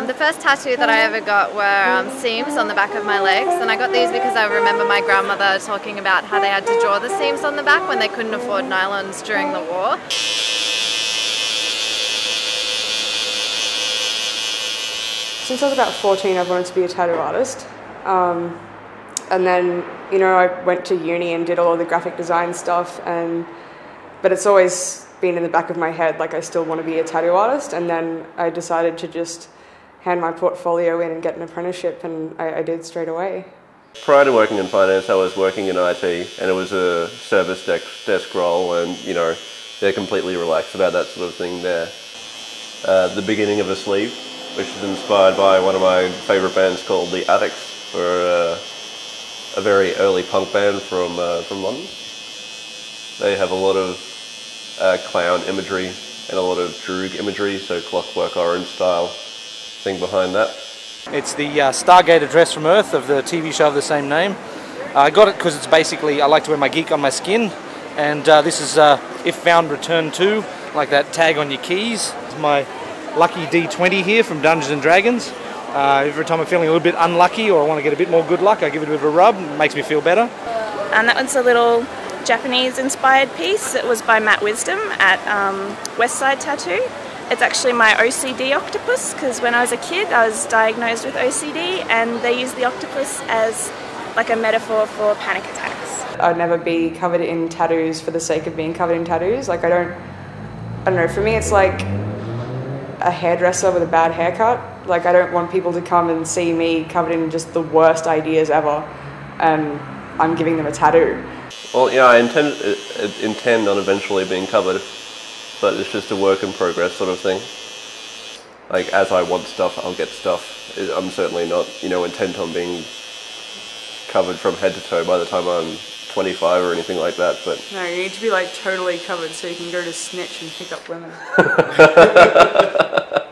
Um, the first tattoo that I ever got were um, seams on the back of my legs, and I got these because I remember my grandmother talking about how they had to draw the seams on the back when they couldn't afford nylons during the war. Since I was about 14, I've wanted to be a tattoo artist. Um, and then, you know, I went to uni and did all the graphic design stuff, and but it's always been in the back of my head like I still want to be a tattoo artist. And then I decided to just hand my portfolio in and get an apprenticeship, and I, I did straight away. Prior to working in finance, I was working in IT, and it was a service desk, desk role, and you know, they're completely relaxed about that sort of thing there. Uh, the beginning of a sleeve, which is inspired by one of my favourite bands called The Adicts, or uh, a very early punk band from uh, from London. They have a lot of uh, clown imagery and a lot of droog imagery, so Clockwork Orange style thing behind that. It's the uh, Stargate address from Earth of the TV show of the same name. Uh, I got it because it's basically I like to wear my geek on my skin, and uh, this is uh, if found return to, like that tag on your keys. It's my lucky D20 here from Dungeons and Dragons. Uh, every time I'm feeling a little bit unlucky or I want to get a bit more good luck, I give it a bit of a rub. It makes me feel better. And that one's a little Japanese inspired piece. It was by Matt Wisdom at um, Westside Tattoo. It's actually my OCD octopus because when I was a kid I was diagnosed with OCD and they use the octopus as like a metaphor for panic attacks. I'd never be covered in tattoos for the sake of being covered in tattoos. Like I don't, I don't know. For me, it's like a hairdresser with a bad haircut. Like I don't want people to come and see me covered in just the worst ideas ever, and I'm giving them a tattoo. Well, yeah, I intend uh, intend on eventually being covered, but it's just a work in progress sort of thing. Like as I want stuff, I'll get stuff. I'm certainly not, you know, intent on being covered from head to toe by the time I'm 25 or anything like that. But no, you need to be like totally covered so you can go to snitch and pick up women.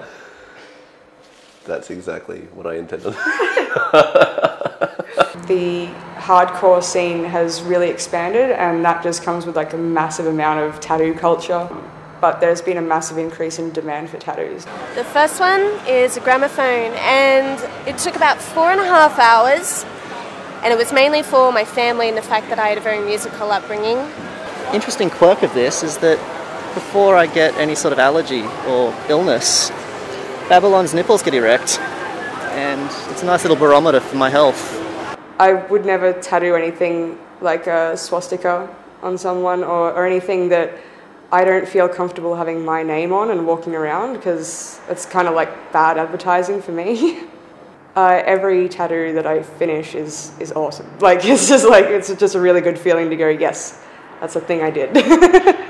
That's exactly what I intended. the hardcore scene has really expanded, and that just comes with like a massive amount of tattoo culture. But there's been a massive increase in demand for tattoos. The first one is a gramophone, and it took about four and a half hours, and it was mainly for my family and the fact that I had a very musical upbringing. Interesting quirk of this is that before I get any sort of allergy or illness, Babylon's nipples get erect, and it's a nice little barometer for my health. I would never tattoo anything like a swastika on someone or, or anything that I don't feel comfortable having my name on and walking around because it's kind of like bad advertising for me. Uh, every tattoo that I finish is is awesome. Like it's just like it's just a really good feeling to go, yes, that's a thing I did.